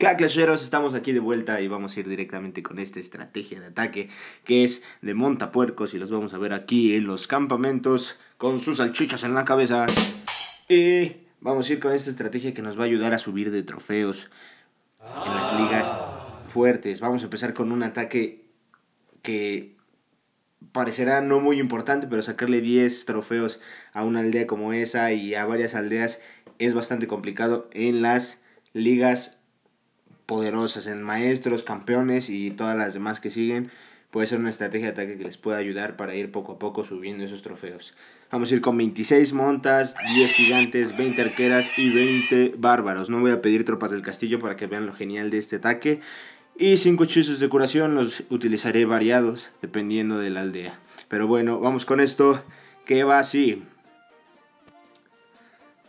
Clasheros, estamos aquí de vuelta y vamos a ir directamente con esta estrategia de ataque que es de montapuercos y los vamos a ver aquí en los campamentos con sus salchichas en la cabeza. Y vamos a ir con esta estrategia que nos va a ayudar a subir de trofeos en las ligas fuertes. Vamos a empezar con un ataque que parecerá no muy importante, pero sacarle 10 trofeos a una aldea como esa y a varias aldeas es bastante complicado en las ligas poderosas en maestros, campeones y todas las demás que siguen, puede ser una estrategia de ataque que les pueda ayudar para ir poco a poco subiendo esos trofeos. Vamos a ir con 26 montas, 10 gigantes, 20 arqueras y 20 bárbaros. No voy a pedir tropas del castillo para que vean lo genial de este ataque. Y 5 hechizos de curación los utilizaré variados dependiendo de la aldea. Pero bueno, vamos con esto que va así.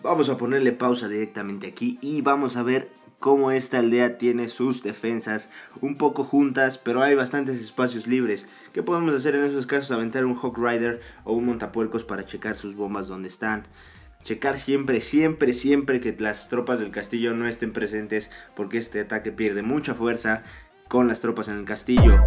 Vamos a ponerle pausa directamente aquí y vamos a ver cómo esta aldea tiene sus defensas un poco juntas, pero hay bastantes espacios libres. ¿Qué podemos hacer en esos casos? Aventar un Hawk Rider o un montapuercos para checar sus bombas donde están. Checar siempre, siempre, siempre que las tropas del castillo no estén presentes porque este ataque pierde mucha fuerza con las tropas en el castillo.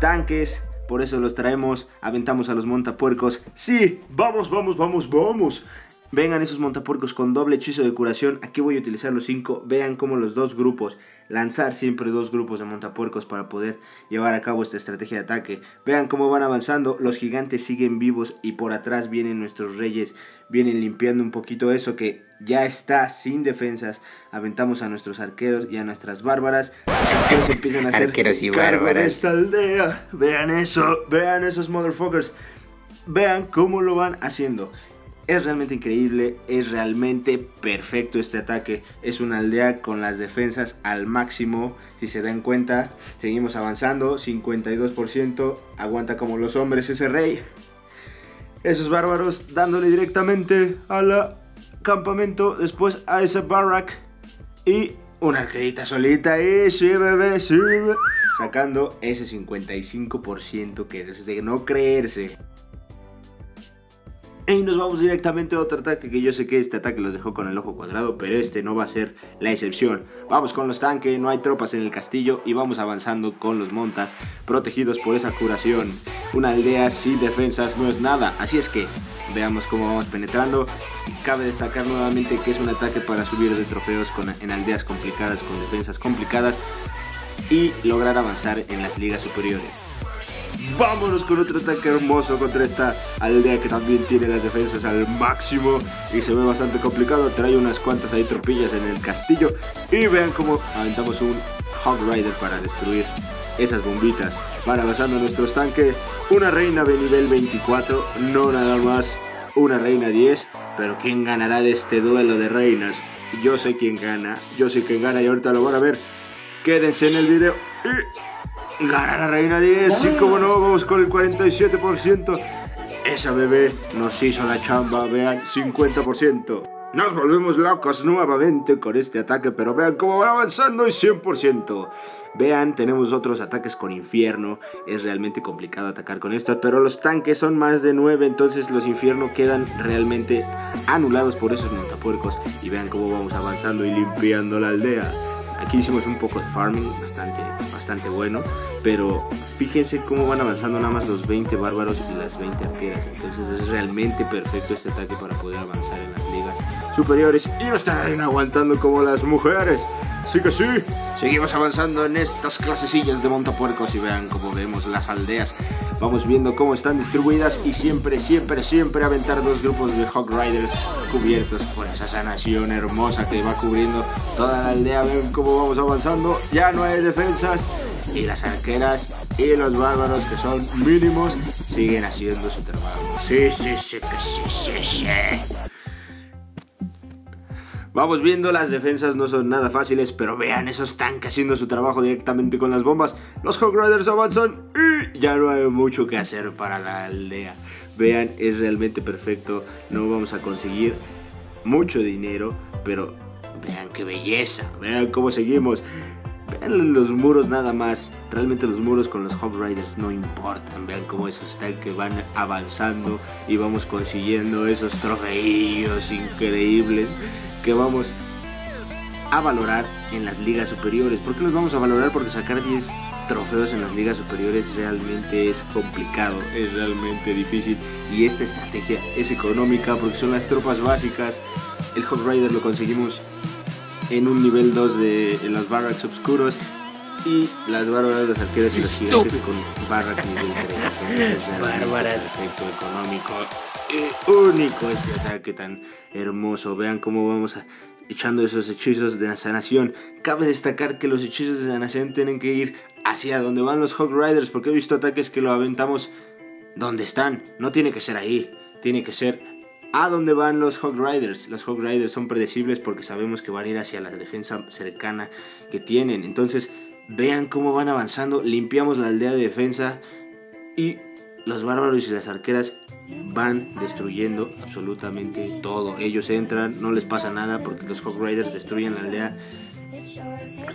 Tanques, por eso los traemos, aventamos a los montapuercos. Sí, vamos, vamos, vamos, vamos. Vengan esos montapuercos con doble hechizo de curación. Aquí voy a utilizar los 5. Vean cómo los dos grupos, lanzar siempre dos grupos de montapuercos para poder llevar a cabo esta estrategia de ataque. Vean cómo van avanzando. Los gigantes siguen vivos y por atrás vienen nuestros reyes. Vienen limpiando un poquito eso que ya está sin defensas. Aventamos a nuestros arqueros y a nuestras bárbaras. Los arqueros empiezan a hacer arqueros y bárbaras. esta aldea. Vean eso. Vean esos motherfuckers. Vean cómo lo van haciendo. Es realmente increíble, es realmente perfecto este ataque. Es una aldea con las defensas al máximo. Si se dan cuenta, seguimos avanzando. 52%. Aguanta como los hombres ese rey. Esos bárbaros dándole directamente al campamento. Después a ese barrack. Y una arquerita solita. Y sí, bebé, sí, bebé. Sacando ese 55% que es de no creerse. Y nos vamos directamente a otro ataque que yo sé que este ataque los dejó con el ojo cuadrado, pero este no va a ser la excepción. Vamos con los tanques, no hay tropas en el castillo y vamos avanzando con los montas, protegidos por esa curación. Una aldea sin defensas no es nada, así es que veamos cómo vamos penetrando. Cabe destacar nuevamente que es un ataque para subir de trofeos en aldeas complicadas, con defensas complicadas y lograr avanzar en las ligas superiores. Vámonos con otro ataque hermoso contra esta aldea que también tiene las defensas al máximo y se ve bastante complicado. Trae unas cuantas ahí tropillas en el castillo y vean cómo aventamos un Hog Rider para destruir esas bombitas. Van avanzando nuestros tanques. Una reina de nivel 24, no nada más. Una reina 10, pero ¿quién ganará de este duelo de reinas? Yo sé quién gana, yo sé quién gana y ahorita lo van a ver. Quédense en el video y gana la reina 10. Y como no, vamos con el 47%. Esa bebé nos hizo la chamba, vean, 50%. Nos volvemos locos nuevamente con este ataque, pero vean cómo van avanzando y 100%. Vean, tenemos otros ataques con infierno. Es realmente complicado atacar con estos, pero los tanques son más de 9, entonces los infiernos quedan realmente anulados por esos montapuercos. Y vean cómo vamos avanzando y limpiando la aldea. Aquí hicimos un poco de farming, bastante, bastante bueno, pero fíjense cómo van avanzando nada más los 20 bárbaros y las 20 arqueras. Entonces es realmente perfecto este ataque para poder avanzar en las ligas superiores y no estar aguantando como las mujeres. Sí que sí. Seguimos avanzando en estas clasecillas de montapuercos y vean cómo vemos las aldeas. Vamos viendo cómo están distribuidas y siempre, siempre, siempre aventar dos grupos de Hog Riders cubiertos por esa sanación hermosa que va cubriendo toda la aldea. Ven cómo vamos avanzando. Ya no hay defensas y las arqueras y los bárbaros que son mínimos siguen haciendo su trabajo. Sí, sí, sí, sí, sí, sí. Vamos viendo, las defensas no son nada fáciles, pero vean esos tanques haciendo su trabajo directamente con las bombas. Los Hog Riders avanzan y ya no hay mucho que hacer para la aldea. Vean, es realmente perfecto. No vamos a conseguir mucho dinero, pero vean qué belleza. Vean cómo seguimos. Vean los muros nada más. Realmente los muros con los Hog Riders no importan. Vean cómo esos tanques van avanzando y vamos consiguiendo esos trofeos increíbles que vamos a valorar en las ligas superiores. ¿Por qué los vamos a valorar? Porque sacar 10 trofeos en las ligas superiores realmente es complicado, es realmente difícil y esta estrategia es económica porque son las tropas básicas. El Hog Rider lo conseguimos en un nivel 2 de los barracks oscuros y las bárbaras, las arqueras y los gigantes con barracks nivel 3. Bárbaras. Efecto económico y único este ataque tan hermoso. Vean cómo vamos a echando esos hechizos de sanación. Cabe destacar que los hechizos de sanación tienen que ir hacia donde van los Hog Riders, porque he visto ataques que lo aventamos donde están. No tiene que ser ahí, tiene que ser a donde van los Hog Riders. Los Hog Riders son predecibles porque sabemos que van a ir hacia la defensa cercana que tienen. Entonces, vean cómo van avanzando. Limpiamos la aldea de defensa y los bárbaros y las arqueras van destruyendo absolutamente todo. Ellos entran, no les pasa nada porque los Hog Riders destruyen la aldea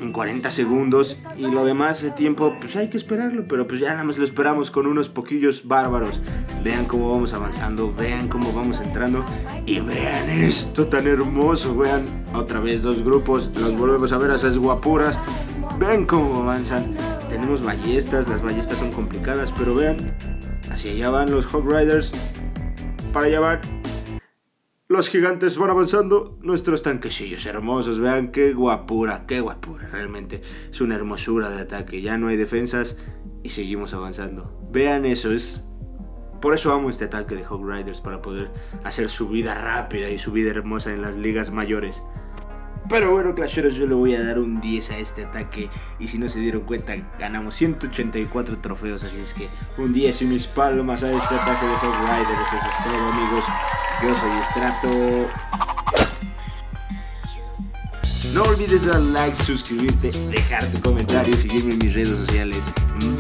en 40 segundos y lo demás de tiempo pues hay que esperarlo, pero pues ya nada más lo esperamos con unos poquillos bárbaros. Vean cómo vamos avanzando, vean cómo vamos entrando y vean esto tan hermoso, vean otra vez dos grupos, los volvemos a ver a esas guapuras. Vean cómo avanzan. Tenemos ballestas, las ballestas son complicadas, pero vean, hacia allá van los Hog Riders. Para allá van los gigantes van avanzando, nuestros tanquecillos hermosos, vean qué guapura, qué guapura, realmente es una hermosura de ataque, ya no hay defensas y seguimos avanzando. Vean eso, es... Por eso amo este ataque de Hog Riders, para poder hacer su vida rápida y su vida hermosa en las ligas mayores. Pero bueno, Clasheros, yo le voy a dar un 10 a este ataque. Y si no se dieron cuenta, ganamos 184 trofeos. Así es que un 10 y mis palmas a este ataque de Hog Riders. Eso es todo, amigos. Yo soy Strato. No olvides dar like, suscribirte, dejar tu comentario y seguirme en mis redes sociales.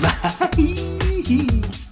Bye.